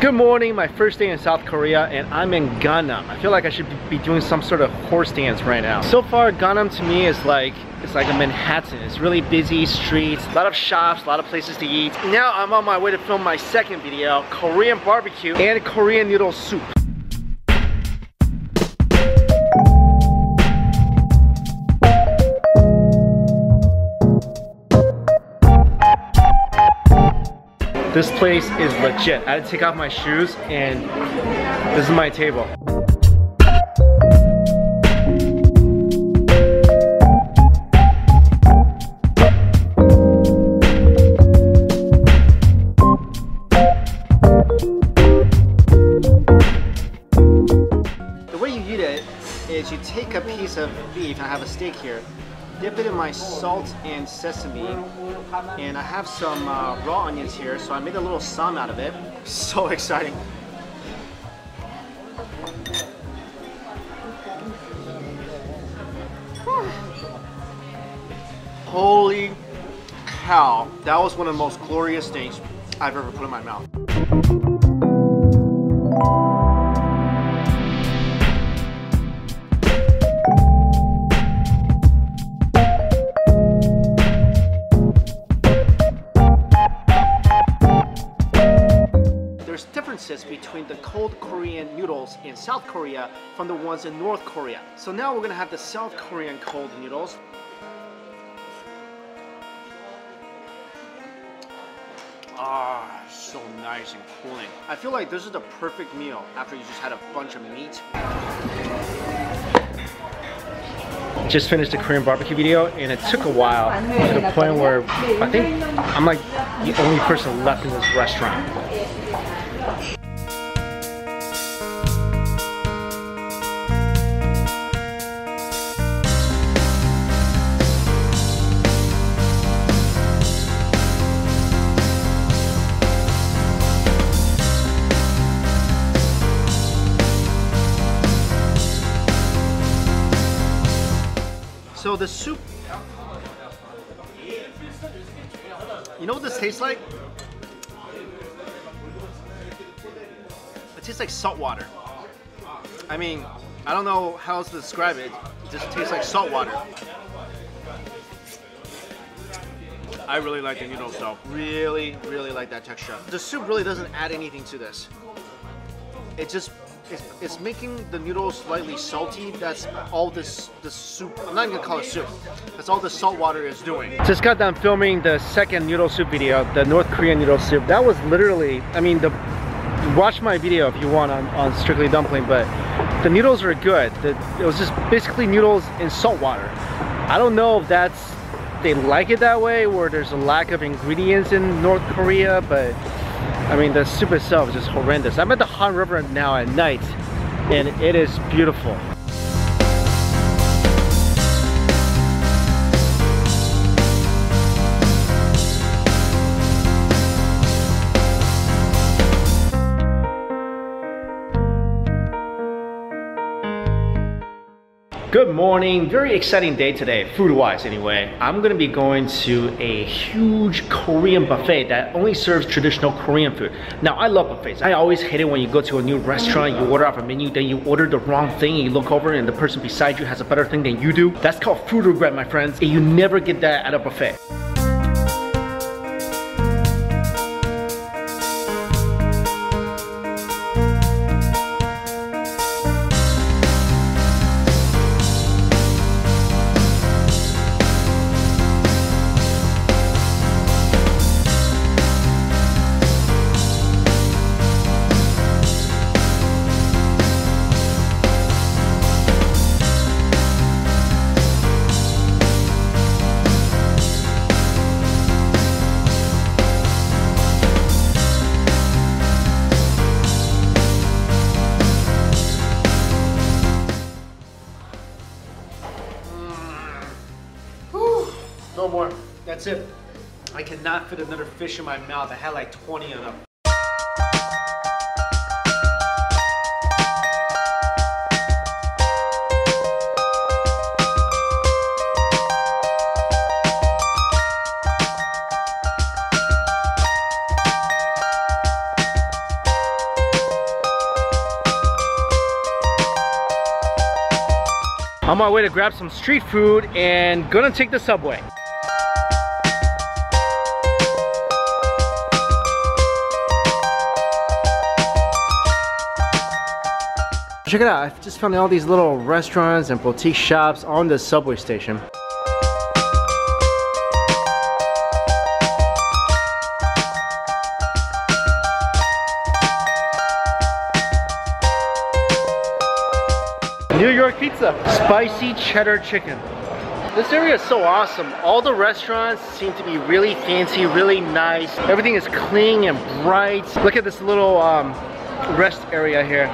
Good morning, my first day in South Korea and I'm in Gangnam. I feel like I should be doing some sort of horse dance right now. So far, Gangnam to me is like, it's like a Manhattan. It's really busy streets, a lot of shops, a lot of places to eat. Now I'm on my way to film my second video, Korean barbecue and Korean noodle soup. This place is legit. I had to take off my shoes and this is my table. The way you eat it is you take a piece of beef, I have a steak here, dip it in my salt and sesame. And I have some uh, raw onions here so I made a little ssam out of it. So exciting. Holy cow. That was one of the most glorious things I've ever put in my mouth between the cold Korean noodles in South Korea from the ones in North Korea. So now we're gonna have the South Korean cold noodles. Ah, so nice and cooling. I feel like this is the perfect meal after you just had a bunch of meat. Just finished the Korean barbecue video and it took a while to the point where I think I'm like the only person left in this restaurant. So the soup, you know what this tastes like? It tastes like salt water. I mean, I don't know how else to describe it. It just tastes like salt water. I really like the noodles though. Really, really like that texture. The soup really doesn't add anything to this. It just it's, it's making the noodles slightly salty. That's all this the soup. I'm not even gonna call it soup. That's all the salt water is doing. Just got done filming the second noodle soup video, the North Korean noodle soup. That was literally, I mean, the watch my video if you want on, on Strictly Dumpling, but the noodles are good. The, it was just basically noodles in salt water. I don't know if that's they like it that way or there's a lack of ingredients in North Korea, but I mean, the soup itself is just horrendous. I'm at the Han River now at night, and it is beautiful. Good morning, very exciting day today, food-wise anyway. I'm gonna be going to a huge Korean buffet that only serves traditional Korean food. Now, I love buffets. I always hate it when you go to a new restaurant, you order off a menu, then you order the wrong thing, and you look over and the person beside you has a better thing than you do. That's called food regret, my friends, and you never get that at a buffet. That's it. I cannot fit another fish in my mouth. I had like 20 of them. I'm on my way to grab some street food and gonna take the subway. Check it out, I just found all these little restaurants and boutique shops on the subway station. New York pizza, spicy cheddar chicken. This area is so awesome. All the restaurants seem to be really fancy, really nice. Everything is clean and bright. Look at this little um, rest area here.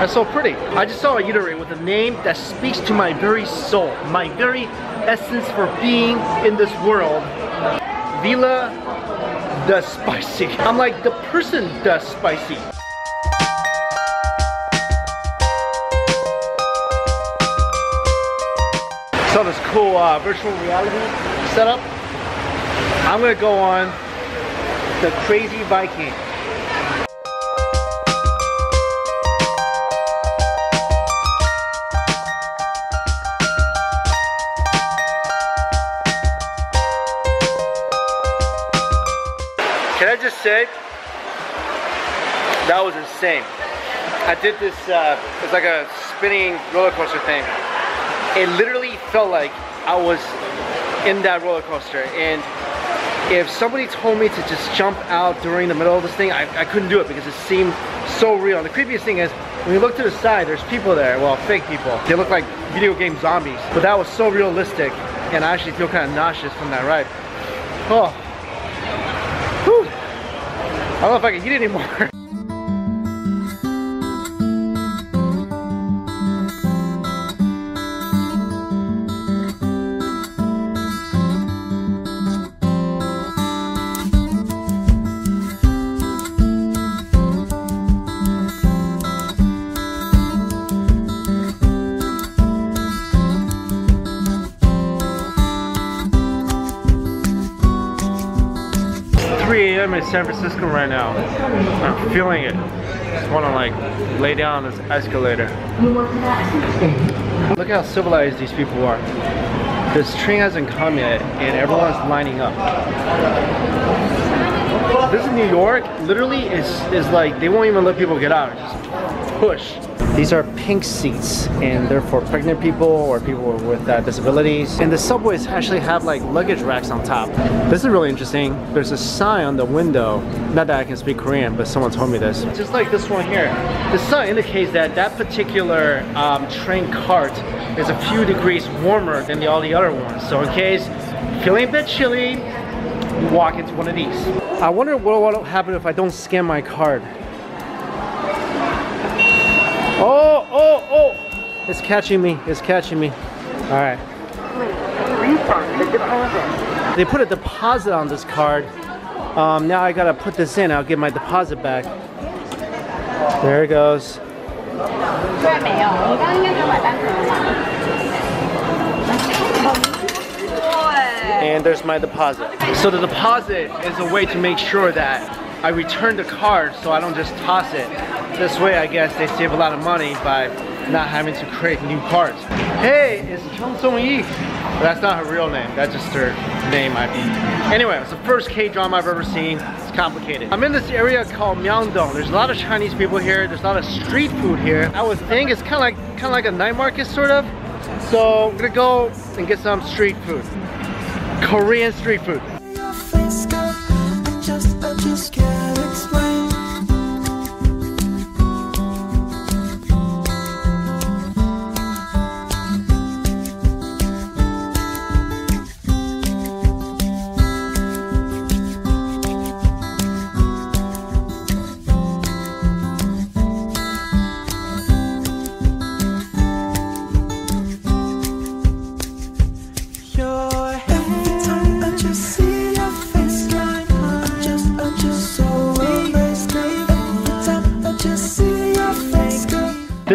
That's so pretty. I just saw a eatery with a name that speaks to my very soul, my very essence for being in this world. Villa the Spicy. I'm like the person the Spicy. So this cool uh, virtual reality setup. I'm gonna go on the Crazy Viking. Say, that was insane. I did this, uh, it's like a spinning roller coaster thing. It literally felt like I was in that roller coaster. And if somebody told me to just jump out during the middle of this thing, I, I couldn't do it because it seemed so real. And the creepiest thing is, when you look to the side, there's people there, well, fake people. They look like video game zombies. But that was so realistic, and I actually feel kind of nauseous from that ride. Oh. I don't know if I can eat anymore. a.m. in San Francisco right now. I'm feeling it. Just want to like lay down on this escalator. Look how civilized these people are. This train hasn't come yet and everyone's lining up. This is New York. Literally is is like they won't even let people get out. Just push. These are pink seats and they're for pregnant people or people with uh, disabilities. And the subways actually have like luggage racks on top. This is really interesting. There's a sign on the window. Not that I can speak Korean, but someone told me this. Just like this one here. The sign indicates that that particular um, train cart is a few degrees warmer than the, all the other ones. So in case feeling a bit chilly, walk into one of these. I wonder what will happen if I don't scan my card. Oh, oh, oh! It's catching me. It's catching me. All right. They put a deposit on this card. Um, now I gotta put this in. I'll get my deposit back. There it goes. And there's my deposit. So the deposit is a way to make sure that I return the card so I don't just toss it. This way, I guess they save a lot of money by not having to create new cards. Hey, it's Chung Song Yi. That's not her real name. That's just her name, I mean. Anyway, it's the first K-drama I've ever seen. It's complicated. I'm in this area called Myeongdong. There's a lot of Chinese people here. There's a lot of street food here. I would think it's kind of like kind of like a night market, sort of. So I'm gonna go and get some street food. Korean street food. This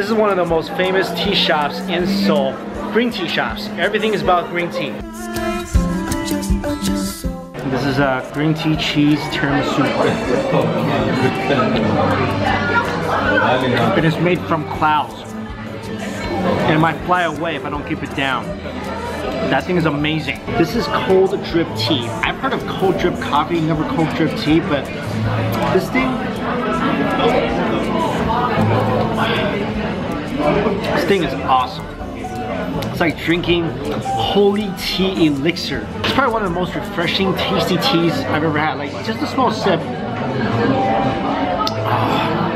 is one of the most famous tea shops in Seoul. Green tea shops. Everything is about green tea. This is a green tea cheese tiramisu. It is made from clouds. and it might fly away if I don't keep it down. That thing is amazing. This is cold drip tea. I've heard of cold drip coffee, never cold drip tea, but this thing, this thing is awesome. It's like drinking holy tea elixir. It's probably one of the most refreshing, tasty teas I've ever had. Like just a small sip. Ah.